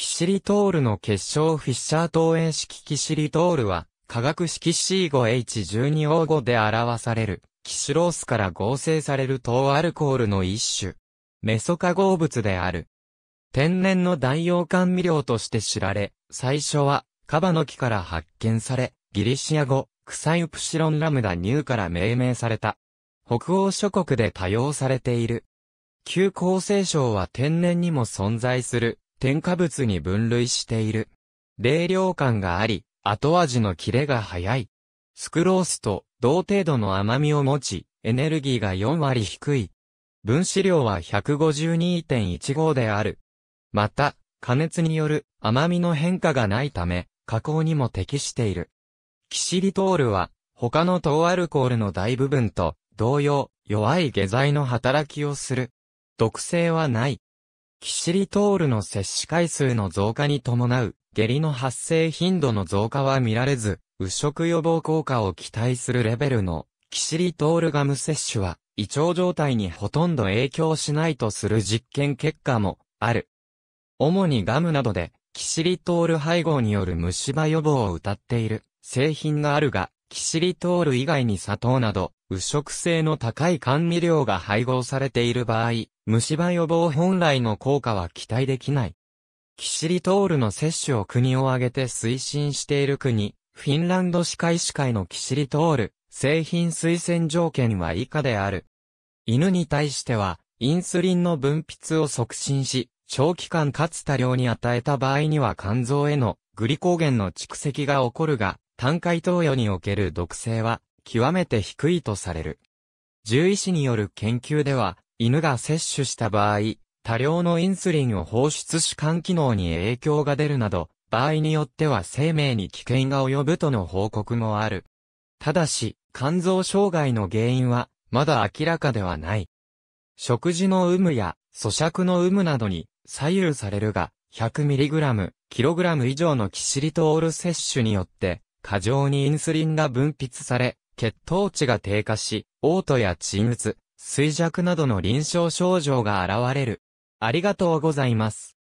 キシリトールの結晶フィッシャー投影式キシリトールは、化学式 C5H12O5 で表される、キシロースから合成される糖アルコールの一種。メソ化合物である。天然の代用甘味料として知られ、最初は、カバの木から発見され、ギリシア語、クサイプシロンラムダニューから命名された。北欧諸国で多用されている。旧厚生省は天然にも存在する添加物に分類している。冷涼感があり、後味のキレが早い。スクロースと同程度の甘みを持ち、エネルギーが4割低い。分子量は152.15である。また、加熱による甘みの変化がないため、加工にも適している。キシリトールは、他の糖アルコールの大部分と、同様、弱い下剤の働きをする。毒性はない。キシリトールの摂取回数の増加に伴う、下痢の発生頻度の増加は見られず、右食予防効果を期待するレベルの、キシリトールガム摂取は、胃腸状態にほとんど影響しないとする実験結果もある。主にガムなどで、キシリトール配合による虫歯予防を謳っている製品があるが、キシリトール以外に砂糖など、右食性の高い甘味料が配合されている場合、虫歯予防本来の効果は期待できない。キシリトールの摂取を国を挙げて推進している国、フィンランド歯科医師会のキシリトール、製品推薦条件は以下である。犬に対しては、インスリンの分泌を促進し、長期間かつ多量に与えた場合には肝臓へのグリコーゲンの蓄積が起こるが、単回投与における毒性は極めて低いとされる。獣医師による研究では、犬が摂取した場合、多量のインスリンを放出し肝機能に影響が出るなど、場合によっては生命に危険が及ぶとの報告もある。ただし、肝臓障害の原因は、まだ明らかではない。食事の有無や、咀嚼の有無などに左右されるが、100mg、kg 以上のキシリトール摂取によって、過剰にインスリンが分泌され、血糖値が低下し、嘔吐や沈鬱、衰弱などの臨床症状が現れる。ありがとうございます。